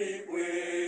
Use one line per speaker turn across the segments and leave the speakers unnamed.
We. with.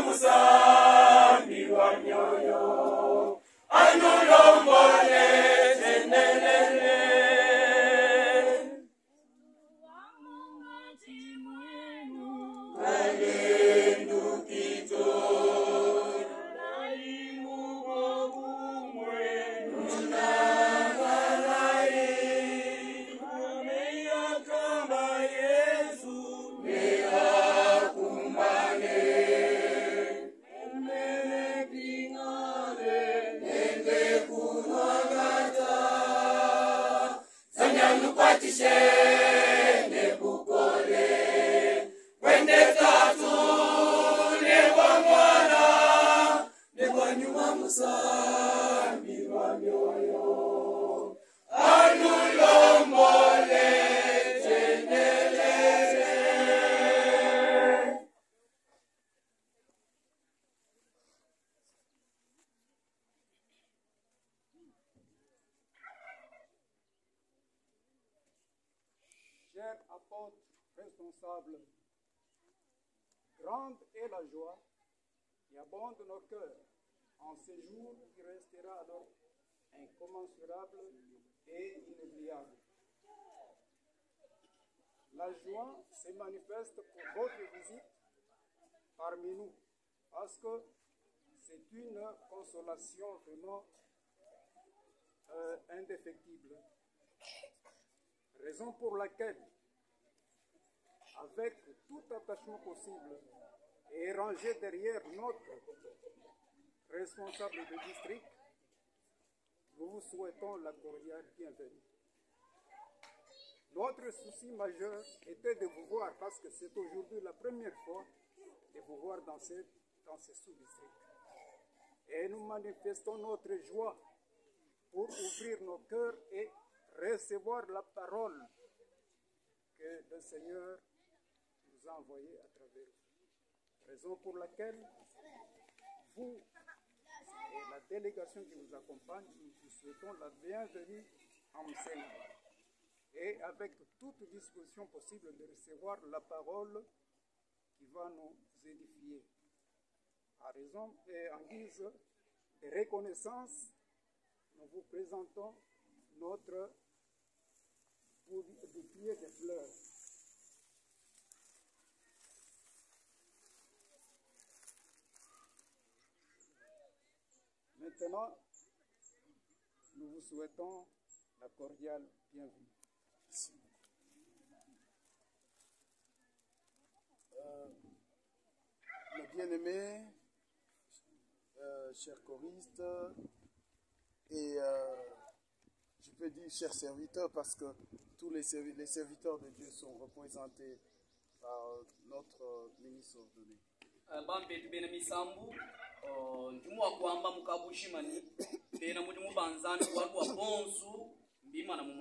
Musa.
Chers apôtres responsables, grande est la joie qui abonde nos cœurs en ce jour qui restera alors incommensurable et inoubliable. La joie se manifeste pour votre visite parmi nous parce que c'est une consolation vraiment euh, indéfectible. Raison pour laquelle, avec tout attachement possible, et rangé derrière notre responsable de district, nous vous souhaitons la cordiale bienvenue. Notre souci majeur était de vous voir parce que c'est aujourd'hui la première fois de vous voir dans ce, dans ce sous-district. Et nous manifestons notre joie pour ouvrir nos cœurs et recevoir la parole que le Seigneur nous a envoyée à travers vous. Raison pour laquelle vous et la délégation qui nous accompagne, nous vous souhaitons la bienvenue en Seine et avec toute disposition possible de recevoir la parole qui va nous édifier. À raison et en guise de reconnaissance, nous vous présentons notre bouquet de fleurs. Maintenant, nous vous souhaitons la cordiale bienvenue.
Euh, mes bien-aimés, euh, chers choristes, et euh, peux dire chers serviteurs parce que tous les, servi- les serviteurs de Dieu sont représentés par notre ministre ordonné.
bampetu misambu mukabushimani watu wa bonsu mbimana ni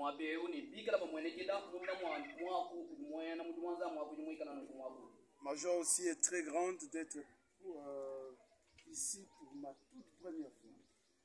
mwaku kuti mwanza mwaku
Ma joie aussi est très grande d'être euh, ici pour ma toute première fois.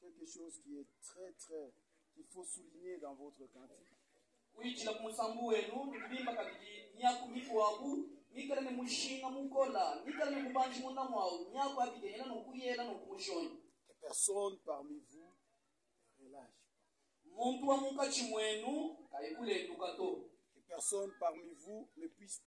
quelque chose qui est très, très, qu'il faut souligner dans votre cantique.
nokumushona
Que personne parmi vous ne relâche.
to
Que personne parmi vous ne puisse